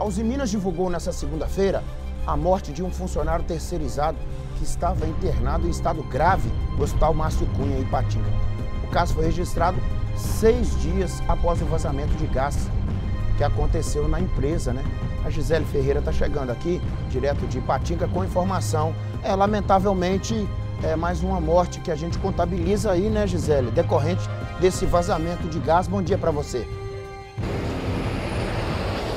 A Uzi Minas divulgou nesta segunda-feira a morte de um funcionário terceirizado que estava internado em estado grave no Hospital Márcio Cunha, em Ipatinga. O caso foi registrado seis dias após o vazamento de gás que aconteceu na empresa, né? A Gisele Ferreira está chegando aqui, direto de Ipatinga, com informação. É, lamentavelmente, é mais uma morte que a gente contabiliza aí, né, Gisele? Decorrente desse vazamento de gás. Bom dia para você.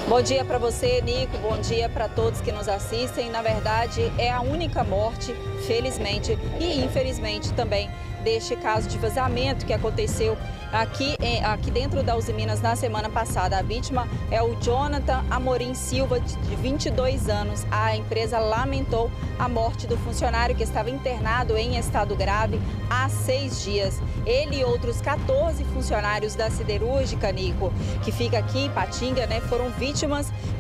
Bom dia para você, Nico. Bom dia para todos que nos assistem. Na verdade, é a única morte, felizmente e infelizmente também, deste caso de vazamento que aconteceu aqui, aqui dentro da Uzi Minas na semana passada. A vítima é o Jonathan Amorim Silva, de 22 anos. A empresa lamentou a morte do funcionário que estava internado em estado grave há seis dias. Ele e outros 14 funcionários da siderúrgica, Nico, que fica aqui em Patinga, né, foram vítimas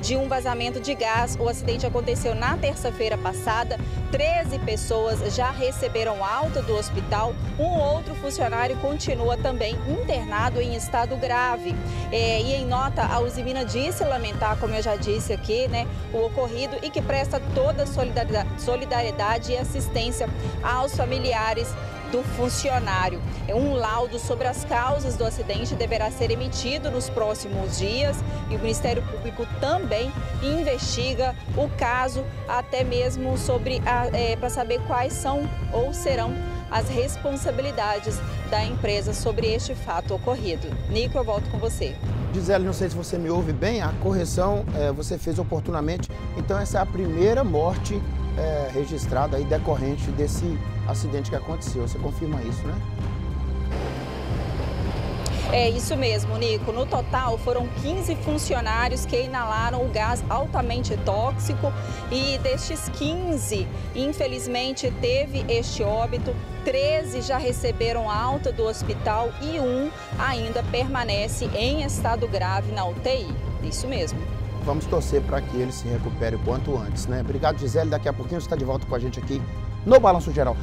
de um vazamento de gás. O acidente aconteceu na terça-feira passada. 13 pessoas já receberam alta do hospital. Um outro funcionário continua também internado em estado grave. É, e em nota, a Usimina disse lamentar, como eu já disse aqui, né, o ocorrido e que presta toda solidariedade e assistência aos familiares do funcionário. É um laudo sobre as causas do acidente deverá ser emitido nos próximos dias e o Ministério Público também investiga o caso, até mesmo sobre é, para saber quais são ou serão as responsabilidades da empresa sobre este fato ocorrido. Nico, eu volto com você. Gisele, não sei se você me ouve bem, a correção é, você fez oportunamente, então essa é a primeira morte é, registrada aí decorrente desse acidente que aconteceu. Você confirma isso, né? É isso mesmo, Nico. No total, foram 15 funcionários que inalaram o gás altamente tóxico e destes 15, infelizmente, teve este óbito. 13 já receberam alta do hospital e um ainda permanece em estado grave na UTI. Isso mesmo. Vamos torcer para que ele se recupere o quanto antes, né? Obrigado, Gisele. Daqui a pouquinho você está de volta com a gente aqui no Balanço Geral.